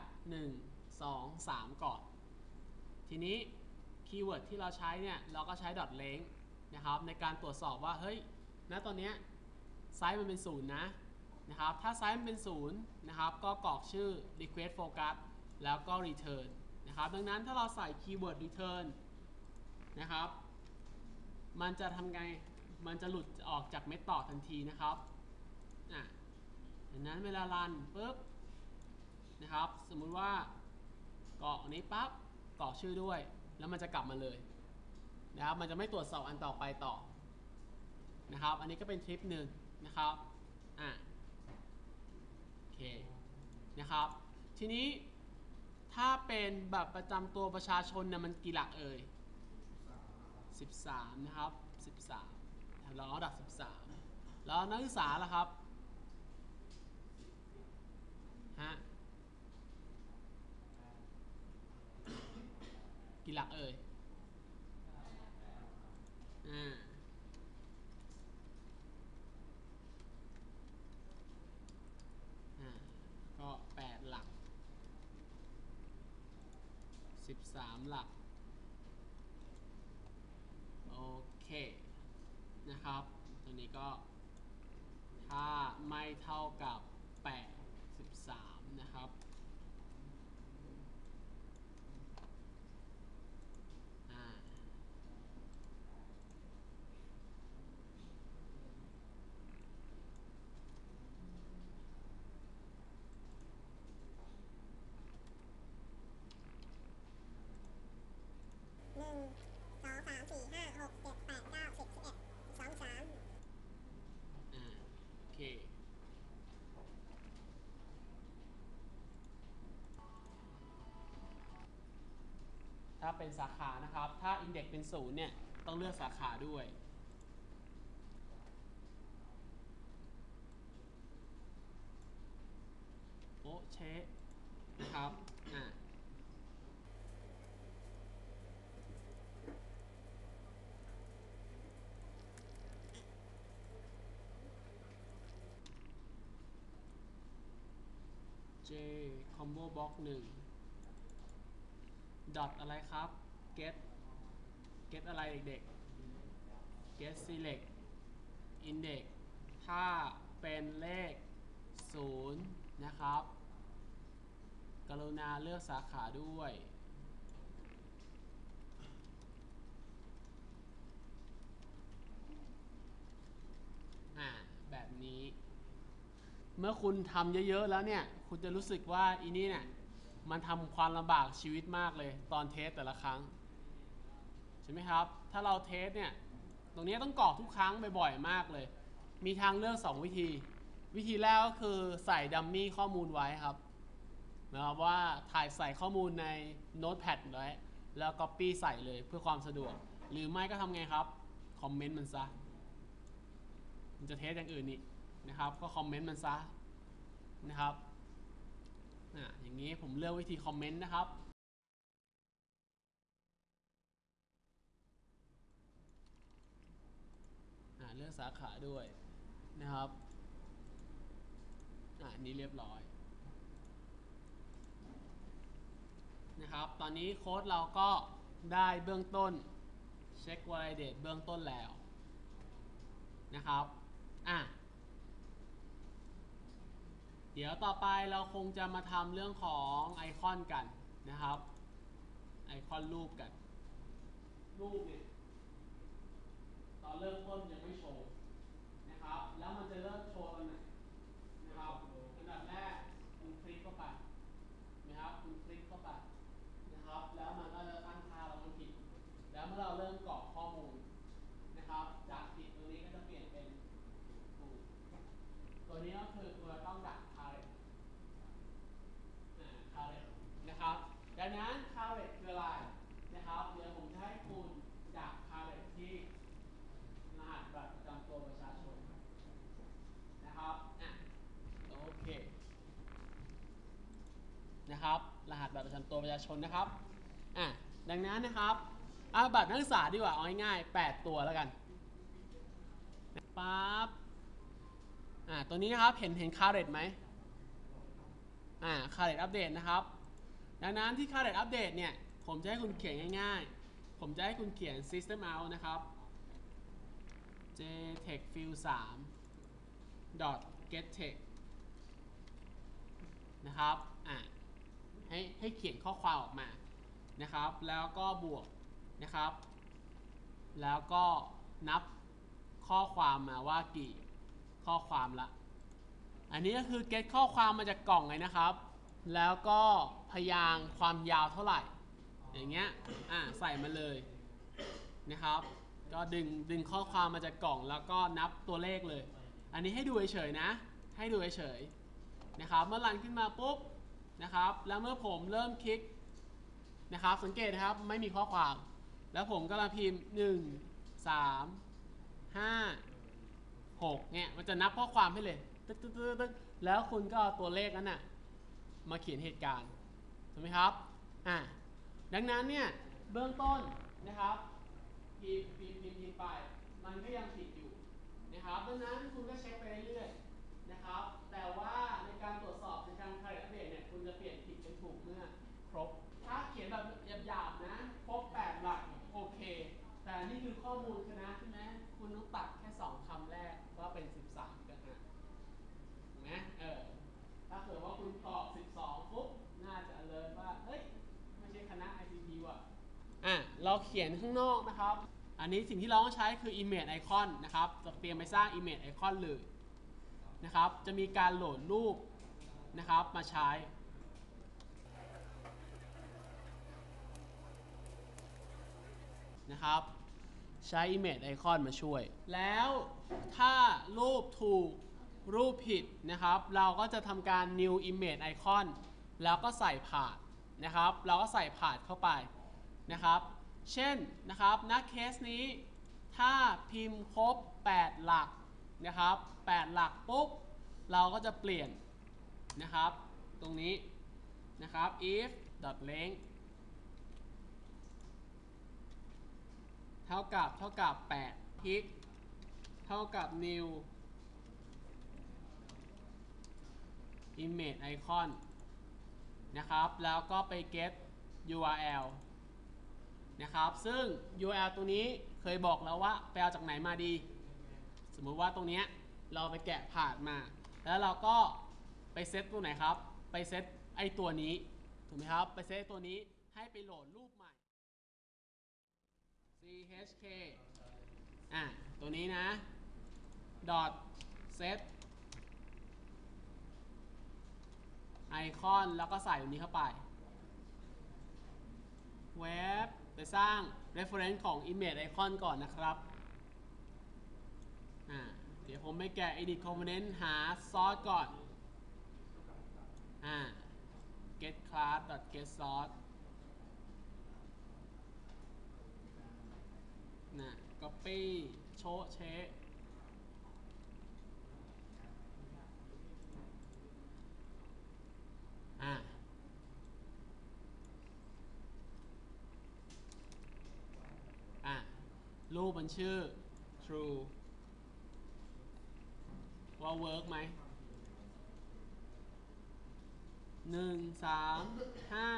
1 2 3 ก่อน ทีนี้ keyword ที่เราใช้เนี่ย เราก็ใช้ dot length นะครับในการตรวจสอบว่า เฮ้ยณตอนเนี้ยไซส์มันเป็นศูนย์นะนะครับ ถ้าไซส์มันเป็นศูนย์นะครับ ก็กรอกชื่อ request focus แล้วก็ return นะครับ ดังนั้นถ้าเราใส่ keyword return นะครับ มันจะทำไง มันจะหลุดออกจาก method ทันทีนะครับอะดังนั้นเวลารันปุ๊บ นะครับ สมมุติว่ากรอกอันนี้ปั๊บกรอกชื่อด้วย แล้วมันจะกลับมาเลยนะครับ มันจะไม่ตรวจสอบอันต่อไปต่อนะครับ อันนี้ก็เป็นทริปหนึ่งนะครับอะโอเคนะครับ ทีนี้ถ้าเป็นบัตรประจำตัวประชาชนเนี่ยมันกี่หลักเอ่ย13 นะครับ 13เราเอาดัก 13 แล้วนักศึกษาล่ะครับฮะ กี่หลักเอ่ยอ่าอ่าก็8หลัก13หลัก โอเค นะครับ ตัวนี้ก็ ถ้าไม่เท่ากับ8 13นะครับ อ่า หนึ่งสองสามสี่ห้าหกเจ็ดแปดเก้าสิบสิบเอ็ดสองสาม อ่า โอเค ถ้าเป็นสาขานะครับ ถ้า Index เป็นศูนย์เนี่ย ต้องเลือกสาขาด้วย โอเชนะครับ อ่า J combo box 1 dot อ ดอทอะไรครับ get get อะไรเด็กๆ get select index ถ้าเป็นเลข 0 นะครับ กรุณาเลือกสาขาด้วย อ่า แบบนี้ เมื่อคุณทำเยอะ ๆ แล้วเนี่ย คุณจะรู้สึกว่าอีนี่เนี่ย มันทำความลำบากชีวิตมากเลยตอน test แต่ละครั้ง ใช่ไหมครับ ถ้าเรา test เนี่ย ตรงนี้ต้องกรอกทุกครั้งบ่อยๆมากเลย มีทางเลือก 2 วิธี วิธีแรกก็คือใส่ดัมมี่ข้อมูลไว้ครับนะครับว่าถ่ายใส่ข้อมูลในโน้ตแพดไว้แล้ว Copy ใส่เลยเพื่อความสะดวก หรือไม่ก็ทำไงครับ คอมเมนต์มันซะ มันจะเทสอย่างอื่นนี่นะครับ ก็คอมเมนต์มันซะนะครับ อะอย่างนี้ผมเลือกวิธีคอมเมนต์นะครับอะเลือกสาขาด้วยนะครับอะอันนี้เรียบร้อยนะครับ ตอนนี้โค้ดเราก็ได้เบื้องต้นเช็ค validate เบื้องต้นแล้วนะครับ อะ เดี๋ยวต่อไปเราคงจะมาทำเรื่องของไอคอนกันนะครับ ไอคอนรูปกัน รูปเนี่ยตอนเริ่มต้นยังไม่โชว์นะครับ แล้วมันจะเริ่มโชว์ตอนไหนนะครับอันดับแรกคุณคลิกเข้าไปนะครับคุณคลิกเข้าไปนะครับ แล้วมันก็จะตั้งค่าเราผิด แล้วเมื่อเราเริ่มกรอกข้อมูลนะครับ จากผิดตรงนี้ก็จะเปลี่ยนเป็นถูกตัวนี้ก็คือตัวต้องดัก caret นะครับ ดังนั้น current คืออะไรนะครับ เดี๋ยวผมจะให้คุณดัก current ที่รหัสบัตรประจำตัวประชาชนนะครับอะโอเคนะครับ รหัสบัตรประจำตัวประชาชนนะครับอะดังนั้นนะครับเอาบัตรนักศึกษาดีกว่าเอาง่ายๆ8ตัวแล้วกันปั๊บอ่าตัวนี้นะครับ เห็นเห็นคาเรตไหม อ่า current update นะครับ ดังนั้นที่ current update เนี่ย ผมจะให้คุณเขียนง่ายๆ ผมจะให้คุณเขียน system out นะครับ jtext field 3 dot gettext นะครับ อ่าให้ให้เขียนข้อความออกมานะครับ แล้วก็บวกนะครับ แล้วก็นับข้อความมาว่ากี่ข้อความละ อันนี้ก็คือ get ข้อความมาจากกล่องเลยนะครับ แล้วก็พยางความยาวเท่าไหร่ อย่างเงี้ย อ่าใส่มาเลยนะครับ ก็ดึงดึงข้อความมาจากกล่อง แล้วก็นับตัวเลขเลย อันนี้ให้ดูเฉยๆนะ ให้ดูเฉยๆนะครับ เมื่อรันขึ้นมาปุ๊บนะครับ แล้วเมื่อผมเริ่มคลิกนะครับ สังเกตนะครับ ไม่มีข้อความ แล้วผมก็มาพิมพ์ 1 3 5 6เนี่ย มันจะนับข้อความให้เลย ตึ๊กตึ๊กตึ๊กตึ๊กแล้วคุณก็เอาตัวเลขนั้นน่ะมาเขียนเหตุการณ์ถูกไหมครับอ่าดังนั้นเนี่ยเบื้องต้นนะครับพิมพ์พิมพ์พิมพ์พิมพ์ไป มันก็ยังผิดอยู่นะครับดังนั้นคุณก็เช็คไปเรื่อยๆนะครับ แต่ว่าในการตรวจสอบในการใครอัปเดตเนี่ยคุณจะเปลี่ยนผิดเป็นถูกเมื่อครบ ถ้าเขียนแบบหยาบๆนะครบแปดหลักโอเค แต่นี่คือข้อมูลคณะใช่ไหมคุณต้องตัดแค่สองคำแรกว่าเป็น 13กันนะถูกไหมเออ ถ้าเกิดว่าคุณตอบ 12 ปุ๊บ น่าจะ alert ว่า เฮ้ย ไม่ใช่คณะ ICT ว่ะ อะ เราเขียนข้างนอกนะครับ อันนี้สิ่งที่เราต้องใช้คือ image icon นะครับ จะเตรียมไปสร้าง image icon เลยนะครับ จะมีการโหลดรูปนะครับมาใช้นะครับ ใช้ image icon มาช่วย แล้วถ้ารูปถูกรูปผิดนะครับ เราก็จะทำการ new image icon แล้วก็ใส่ผ่านนะครับ เราก็ใส่ผ่านเข้าไปนะครับ เช่นนะครับณเคสนี้ถ้าพิมพ์ครบ 8 หลักนะครับ8หลักปุ๊บเราก็จะเปลี่ยนนะครับ ตรงนี้นะครับ if length เท่ากับเท่ากับ8คลิกเท่ากับ new image icon นะครับ แล้วก็ไป get URL นะครับ ซึ่ง URL ตัวนี้เคยบอกแล้วว่าไปเอาจากไหนมาดี สมมุติว่าตรงนี้เราไปแกะผ่านมา แล้วเราก็ไปเซตตัวไหนครับ ไปเซตไอตัวนี้ ถูกไหมครับ ไปเซตตัวนี้ให้ไปโหลดรูปใหม่ chk อะ ตัวนี้นะ dot set ไอคอนแล้วก็ใส่ตรงนี้เข้าไปเว็บ ไปสร้าง reference ของ image icon ก่อนนะครับเดี๋ยวผมไปแกะ edit component หา source ก่อนอ get class get source นะ copy โชว์เชะอ่า อะ รูปมันชื่อ true ว่า work ไหมหนึ่งสามห้า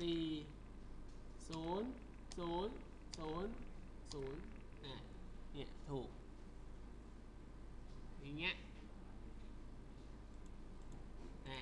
สี่ศูนย์ศูนย์ศูนย์ศูนย์เนี่ย ถูก อย่างเงี้ยอะ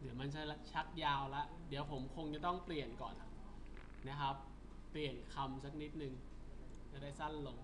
เดี๋ยวมันจะ ชักยาวละ เดี๋ยวผมคงจะต้องเปลี่ยนก่อนนะครับ เปลี่ยนคำสักนิดนึง จะได้สั้นลง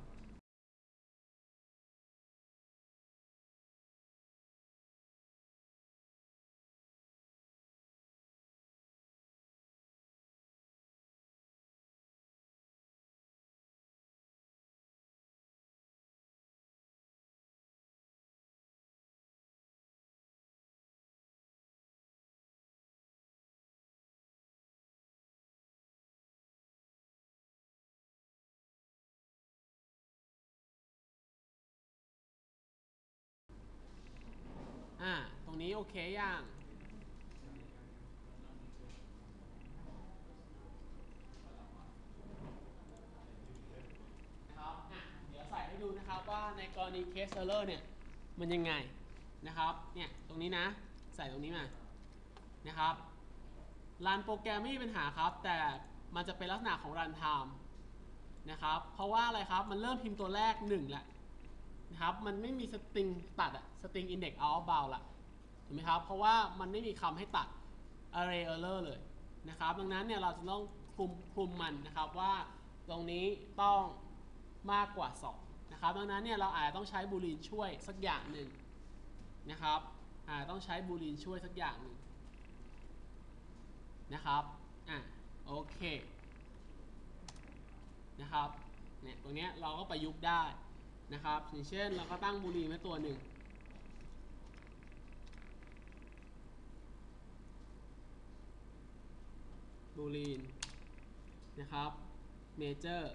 โอเคยังครับอะเดี๋ยวใส่ให้ดูนะครับว่าในกรณี case error เนี่ยมันยังไงนะครับเนี่ยตรงนี้นะใส่ตรงนี้มานะครับรันโปรแกรมไม่มีปัญหาครับ แต่มันจะเป็นลักษณะของรันไทม์นะครับ เพราะว่าอะไรครับมันเริ่มพิมพ์ตัวแรก1แล้วนะครับ มันไม่มีสตริงตัดอะสตริงอินเด็กซ์ out of bound ละ ถูกไหมครับ เพราะว่ามันไม่มีคำให้ตัด array error เลยนะครับ ดังนั้นเนี่ยเราจะต้องคลุมคลุมมันนะครับว่าตรงนี้ต้องมากกว่า 2 นะครับ ดังนั้นเนี่ยเราอาจจะต้องใช้บูลีนช่วยสักอย่างหนึ่งนะครับอาจจะต้องใช้บูลีนช่วยสักอย่างหนึ่งนะครับอะโอเคนะครับเนี่ยตรงเนี้ยเราก็ประยุกต์ได้นะครับอย่างเช่นเราก็ตั้งบูลีนไว้ตัวหนึ่ง บู ลีนนะครับเมเจอร์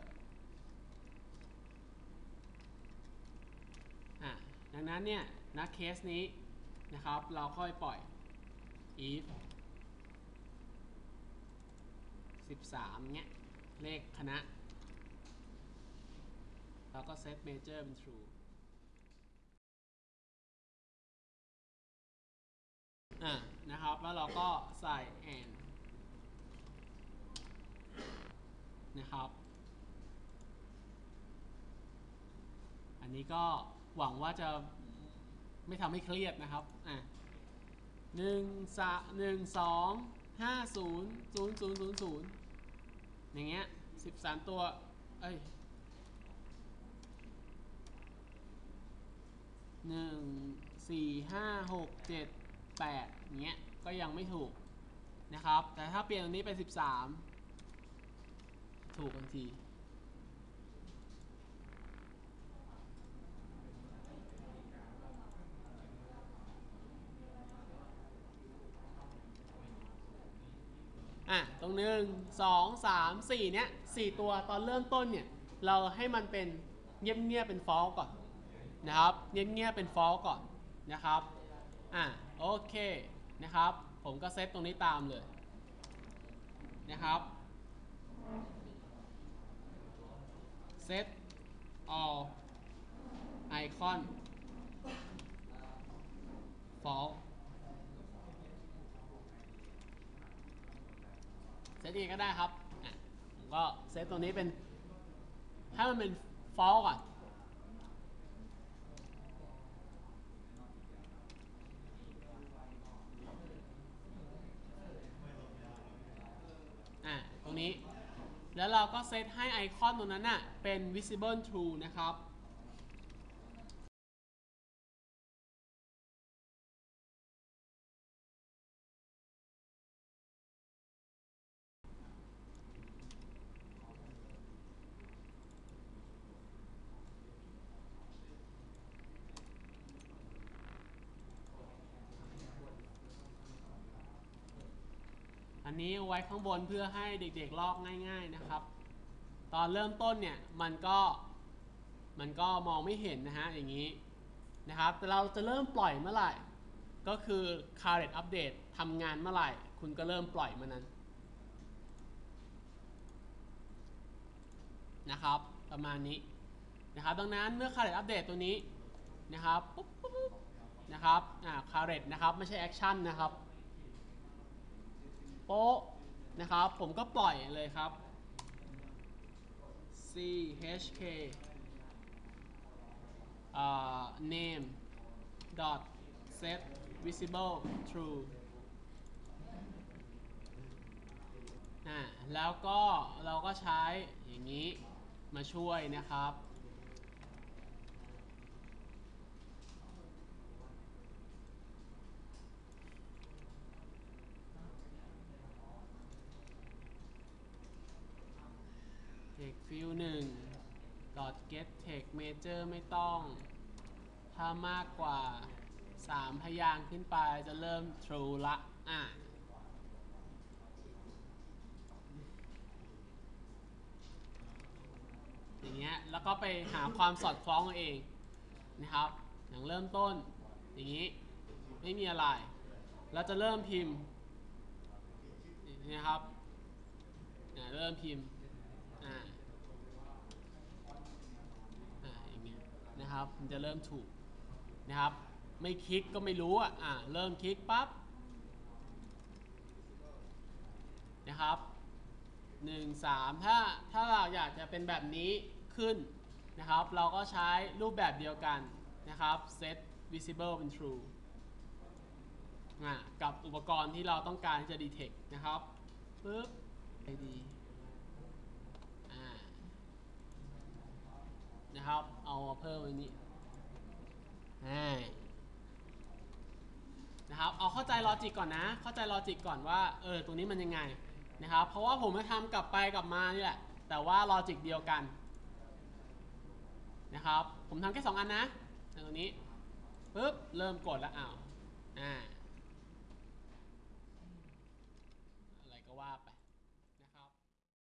อะดังนั้นเนี่ยณเคสนี้นะครับ เราค่อยปล่อย if 13เงี้ยเลขคณะแล้วก็ set major เป็น true อะนะครับ แล้วเราก็ใส่ and นะครับ อันนี้ก็หวังว่าจะไม่ทำให้เครียดนะครับ อะหนึ่งสะหนึ่งสองห้าศูนย์ศูนย์ศูนย์ศูนย์ศูนย์อย่างเงี้ยสิบสามตัว เอ้ยหนึ่งสี่ห้าหกเจ็ดแปดอย่างเงี้ย ก็ยังไม่ถูกนะครับ แต่ถ้าเปลี่ยนตรงนี้เป็นสิบสาม ถูกทันที อะ ตรงหนึ่งสองสามสี่เนี้ยสี่ตัวตอนเริ่มต้นเนี่ย เราให้มันเป็นเงียบๆเป็นฟอลก่อนนะครับ เงียบๆเป็นฟอลก่อนนะครับ อะ โอเคนะครับ ผมก็เซตตรงนี้ตามเลยนะครับ เซต all icon false เซตเองก็ได้ครับผมก็เซตตัวนี้เป็นให้มันเป็น false ก่อน อะ ตรงนี้ แล้วเราก็เซตให้ไอคอนตรงนั้นน่ะเป็น visible true นะครับ อันนี้เอาไว้ข้างบนเพื่อให้เด็กๆลอกง่าย ๆนะครับ ตอนเริ่มต้นเนี่ยมันก็มันก็มองไม่เห็นนะฮะอย่างนี้นะครับ แต่เราจะเริ่มปล่อยเมื่อไหร่ ก็คือ current update ทำงานเมื่อไหร่ คุณก็เริ่มปล่อยเมื่อนั้นนะครับ ประมาณนี้นะครับดังนั้นเมื่อ current update ตัวนี้นะครับปุ๊บปุ๊บปุ๊บนะครับอ่า current นะครับไม่ใช่ action นะครับ โป๊ะนะครับ ผมก็ปล่อยเลยครับ chk อ่า name dot set visible true อ่าแล้วก็เราก็ใช้อย่างนี้มาช่วยนะครับ text field 1 dot get text major ไม่ต้อง ถ้ามากกว่า 3 พยางค์ขึ้นไปจะเริ่ม true ละอะอย่างเงี้ยแล้วก็ไปหาความสอดคล้องเองนะครับ อย่างเริ่มต้น อย่างนี้ ไม่มีอะไร เราจะเริ่มพิมพ์นะครับเริ่มพิมพ์อ่าอ่าอย่างเงี้ย นะครับมันจะเริ่มถูกนะครับ ไม่คลิกก็ไม่รู้อะอ่าเริ่มคลิกปั๊บนะครับหนึ่งสามถ้าถ้าเราอยากจะเป็นแบบนี้ขึ้นนะครับ เราก็ใช้รูปแบบเดียวกันนะครับ set visible เป็น true อะกับอุปกรณ์ที่เราต้องการที่จะ detect นะครับปึ๊บ id อ่านะครับ เอามาเพิ่มอันนี้อ่นะครับ เอาเข้าใจลอจิกก่อนนะ เข้าใจลอจิกก่อนว่า เออ ตรงนี้มันยังไงนะครับ เพราะว่าผมมาทำกลับไปกลับมานี่แหละ แต่ว่าลอจิกเดียวกันนะครับ ผมทำแค่สองอันนะตรงนี้ ปึ๊บ เริ่มกดแล้วอ้าว อ่า